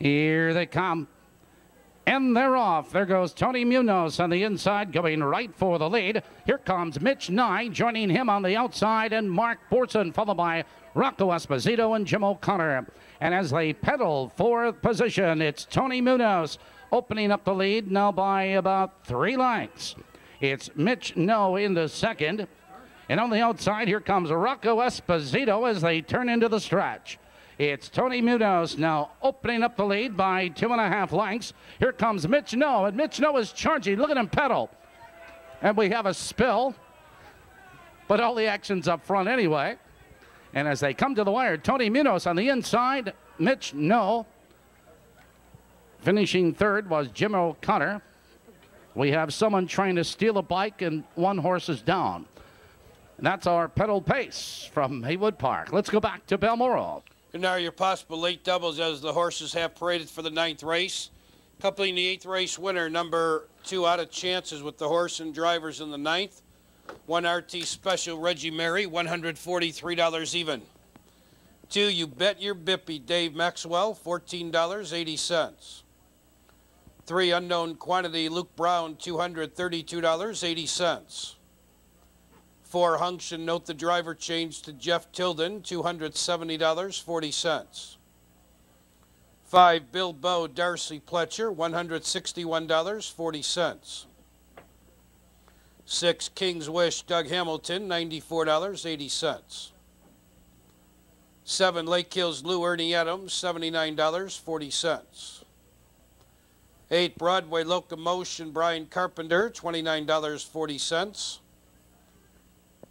Here they come. And they're off. There goes Tony Munoz on the inside, going right for the lead. Here comes Mitch Nye, joining him on the outside, and Mark Borson, followed by Rocco Esposito and Jim O'Connor. And as they pedal for position, it's Tony Munoz opening up the lead now by about three lengths. It's Mitch No in the second. And on the outside, here comes Rocco Esposito as they turn into the stretch. It's Tony Munoz now opening up the lead by two and a half lengths. Here comes Mitch No, and Mitch No is charging. Look at him pedal. And we have a spill, but all the action's up front anyway. And as they come to the wire, Tony Munoz on the inside, Mitch No. Finishing third was Jim O'Connor. We have someone trying to steal a bike, and one horse is down. And that's our pedal pace from Maywood Park. Let's go back to Balmoral. And now your possible late doubles as the horses have paraded for the ninth race. Coupling the eighth race winner, number two out of chances with the horse and drivers in the ninth. One RT special, Reggie Mary, $143 even. Two, you bet your bippy, Dave Maxwell, $14.80. Three, unknown quantity, Luke Brown, $232.80. Four, Hunction, note the driver changed to Jeff Tilden, $270.40. Five, Bill Bilbo Darcy Pletcher, $161.40. Six, King's Wish Doug Hamilton, $94.80. Seven, Lake Hills Lou Ernie Adams, $79.40. Eight, Broadway Locomotion Brian Carpenter, $29.40.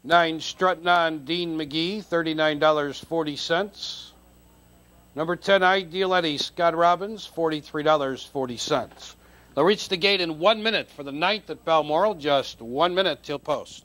Nine, Strutting On Dean McGee, $39.40. Number 10, Ideal Eddie Scott Robbins, $43.40. They'll reach the gate in one minute for the ninth at Balmoral, just one minute till post.